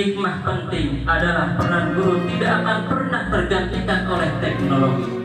hikmah penting adalah peran guru tidak akan pernah tergantikan oleh teknologi.